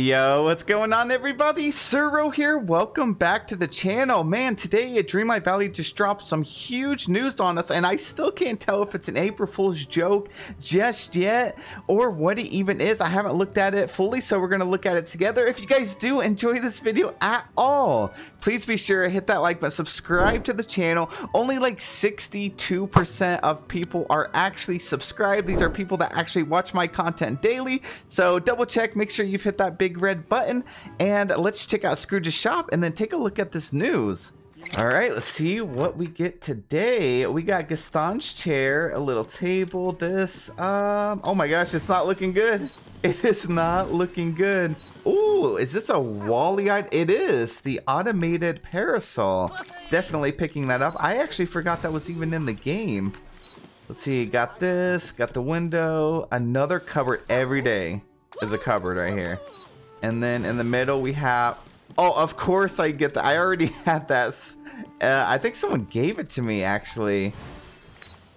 Yo, what's going on everybody? Serroh here. Welcome back to the channel. Man, today at Dreamlight Valley just dropped some huge news on us and I still can't tell if it's an April Fool's joke just yet or what it even is. I haven't looked at it fully, so we're going to look at it together. If you guys do enjoy this video at all, please be sure to hit that like button, subscribe to the channel. Only like 62% of people are actually subscribed. These are people that actually watch my content daily. So double check, make sure you've hit that big red button and let's check out Scrooge's shop and then take a look at this news. All right, let's see what we get today. We got Gaston's chair, a little table, this. Um, oh my gosh, it's not looking good. It is not looking good. Ooh, is this a WALL-E item? It is, the automated parasol. Definitely picking that up. I actually forgot that was even in the game. Let's see, got this, got the window, another cupboard every day is a cupboard right here. And then in the middle we have, oh, of course I get that. I already had that. Uh, I think someone gave it to me actually.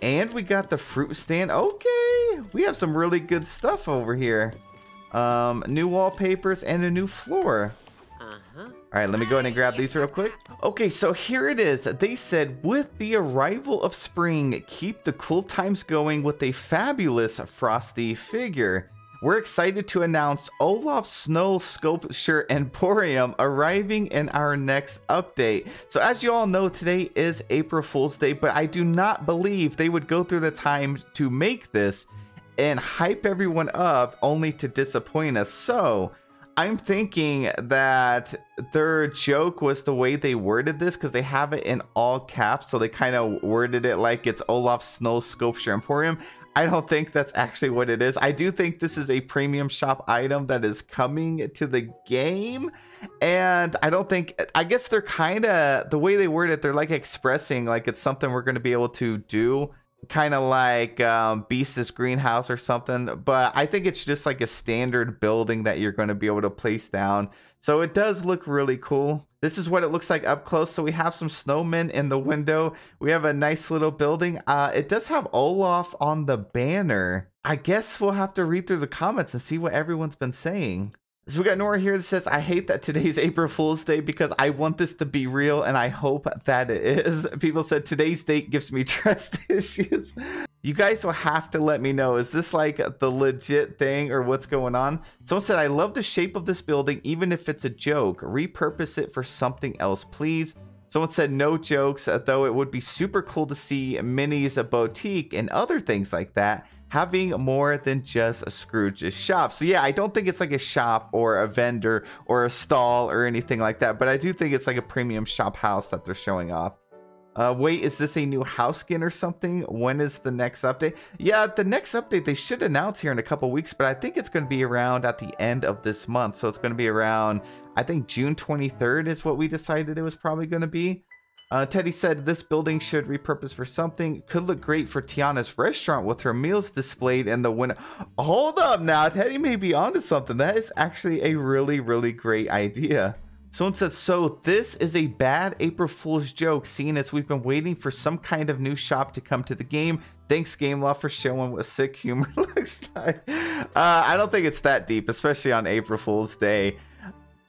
And we got the fruit stand. Okay, we have some really good stuff over here. Um, new wallpapers and a new floor. Uh-huh. All right, let me go ahead and grab these real quick. Okay, so here it is. They said, with the arrival of spring, keep the cool times going with a fabulous Frosty figure. We're excited to announce Olaf Snow Sculpture Emporium arriving in our next update. So as you all know, today is April Fool's Day, but I do not believe they would go through the time to make this and hype everyone up only to disappoint us. So I'm thinking that their joke was the way they worded this because they have it in all caps. So they kind of worded it like it's Olaf Snow Sculpture Emporium. I don't think that's actually what it is. I do think this is a premium shop item that is coming to the game. And I don't think, I guess they're kind of, the way they word it, they're like expressing like it's something we're going to be able to do. Kind of like um, Beast's greenhouse or something. But I think it's just like a standard building that you're going to be able to place down. So it does look really cool. This is what it looks like up close. So we have some snowmen in the window. We have a nice little building. Uh, it does have Olaf on the banner. I guess we'll have to read through the comments and see what everyone's been saying. So we got Nora here that says, I hate that today's April Fool's Day because I want this to be real and I hope that it is. People said today's date gives me trust issues. You guys will have to let me know. Is this like the legit thing or what's going on? Someone said, I love the shape of this building, even if it's a joke. Repurpose it for something else, please. Someone said no jokes, uh, though it would be super cool to see Minnie's a boutique and other things like that having more than just a Scrooge's shop. So yeah, I don't think it's like a shop or a vendor or a stall or anything like that, but I do think it's like a premium shop house that they're showing off. Uh, wait, is this a new house skin or something? When is the next update? Yeah, the next update they should announce here in a couple weeks, but I think it's going to be around at the end of this month. So it's going to be around, I think June 23rd is what we decided it was probably going to be. Uh, Teddy said this building should repurpose for something. Could look great for Tiana's restaurant with her meals displayed in the window. Hold up now, Teddy may be onto something. That is actually a really, really great idea. Someone said, so this is a bad April Fool's joke, seeing as we've been waiting for some kind of new shop to come to the game. Thanks, Gameloft, for showing what sick humor looks like. Uh, I don't think it's that deep, especially on April Fool's Day.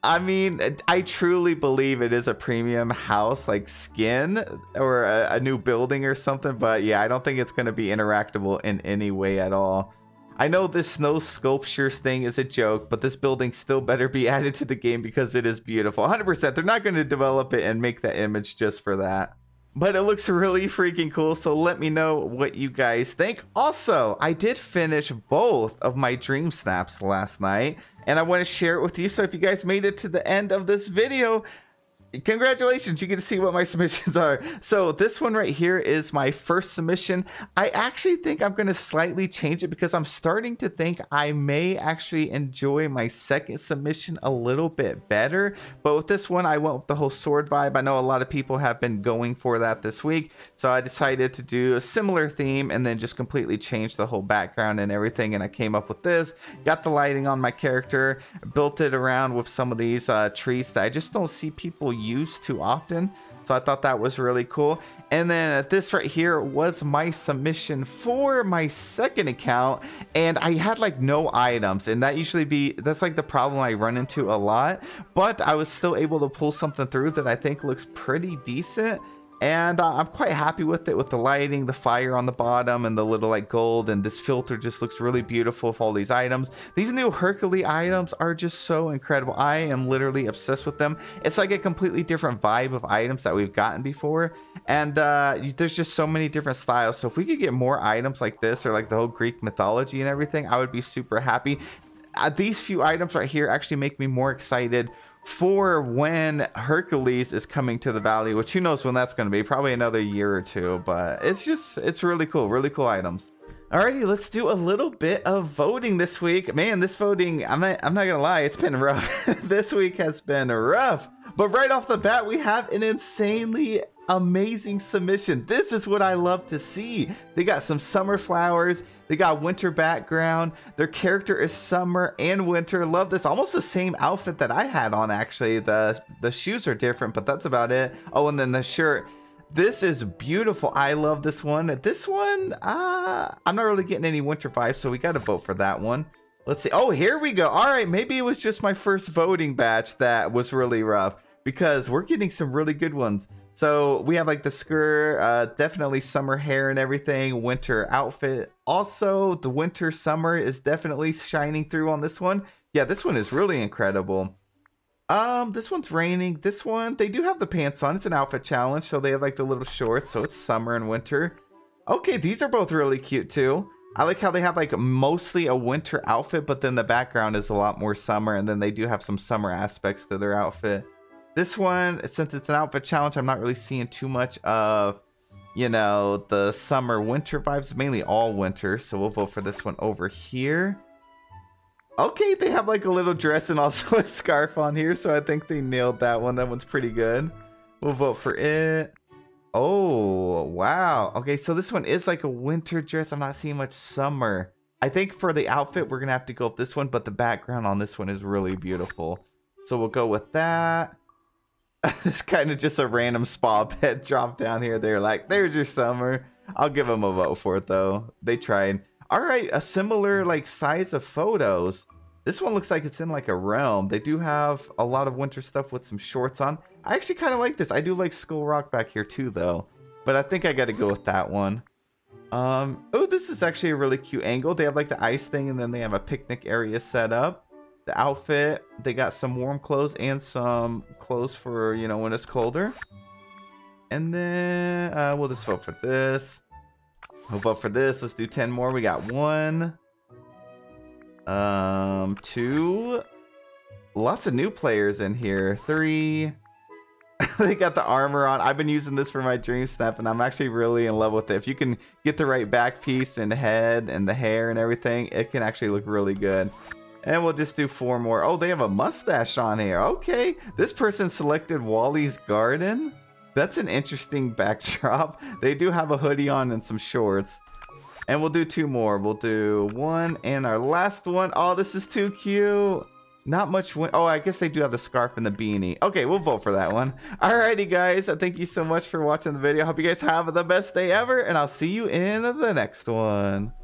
I mean, I truly believe it is a premium house, like skin or a, a new building or something. But yeah, I don't think it's going to be interactable in any way at all. I know this snow sculptures thing is a joke, but this building still better be added to the game because it is beautiful. 100%. They're not going to develop it and make that image just for that. But it looks really freaking cool, so let me know what you guys think. Also, I did finish both of my dream snaps last night, and I want to share it with you. So if you guys made it to the end of this video, congratulations you get to see what my submissions are. So this one right here is my first submission. I actually think i'm going to slightly change it because i'm starting to think i may actually enjoy my second submission a little bit better. But with this one i went with the whole sword vibe. I know a lot of people have been going for that this week. So i decided to do a similar theme and then just completely change the whole background and everything. And i came up with this got the lighting on my character built it around with some of these uh, trees that i just don't see people use too often. So I thought that was really cool. And then uh, this right here was my submission for my second account. And I had like no items. And that usually be, that's like the problem I run into a lot. But I was still able to pull something through that I think looks pretty decent and uh, I'm quite happy with it with the lighting, the fire on the bottom, and the little like gold. And this filter just looks really beautiful with all these items. These new Hercules items are just so incredible. I am literally obsessed with them. It's like a completely different vibe of items that we've gotten before. And uh, there's just so many different styles. So if we could get more items like this or like the whole Greek mythology and everything, I would be super happy. Uh, these few items right here actually make me more excited for when Hercules is coming to the valley, which who knows when that's going to be, probably another year or two, but it's just, it's really cool, really cool items. Alrighty, let's do a little bit of voting this week. Man, this voting, I'm not, I'm not gonna lie, it's been rough. this week has been rough. But right off the bat, we have an insanely amazing submission. This is what I love to see. They got some summer flowers. They got winter background. Their character is summer and winter. Love this. Almost the same outfit that I had on actually. The the shoes are different, but that's about it. Oh, and then the shirt. This is beautiful. I love this one. This one, uh, I'm not really getting any winter vibes, so we got to vote for that one. Let's see. Oh, here we go. All right, maybe it was just my first voting batch that was really rough because we're getting some really good ones. So we have like the skirt, uh, definitely summer hair and everything, winter outfit. Also, the winter summer is definitely shining through on this one. Yeah, this one is really incredible. Um, this one's raining. This one, they do have the pants on. It's an outfit challenge, so they have like the little shorts, so it's summer and winter. Okay, these are both really cute too. I like how they have like mostly a winter outfit, but then the background is a lot more summer, and then they do have some summer aspects to their outfit. This one, since it's an outfit challenge, I'm not really seeing too much of, you know, the summer winter vibes, mainly all winter. So we'll vote for this one over here. Okay, they have like a little dress and also a scarf on here. So I think they nailed that one. That one's pretty good. We'll vote for it. Oh, wow. Okay, so this one is like a winter dress. I'm not seeing much summer. I think for the outfit, we're going to have to go with this one, but the background on this one is really beautiful. So we'll go with that. it's kind of just a random spa bed drop down here. They're like, there's your summer. I'll give them a vote for it though. They tried. All right, a similar like size of photos. This one looks like it's in like a realm. They do have a lot of winter stuff with some shorts on. I actually kind of like this. I do like Skull Rock back here too though. But I think I got to go with that one. Um, oh, this is actually a really cute angle. They have like the ice thing and then they have a picnic area set up the outfit. They got some warm clothes and some clothes for, you know, when it's colder. And then uh, we'll just vote for this. We'll vote for this. Let's do 10 more. We got one. Um, two. Lots of new players in here. Three. they got the armor on. I've been using this for my dream snap, and I'm actually really in love with it. If you can get the right back piece and head and the hair and everything, it can actually look really good. And we'll just do four more. Oh, they have a mustache on here. Okay. This person selected WALL-E's Garden. That's an interesting backdrop. They do have a hoodie on and some shorts. And we'll do two more. We'll do one and our last one. Oh, this is too cute. Not much Oh, I guess they do have the scarf and the beanie. Okay, we'll vote for that one. Alrighty, guys. Uh, thank you so much for watching the video. Hope you guys have the best day ever. And I'll see you in the next one.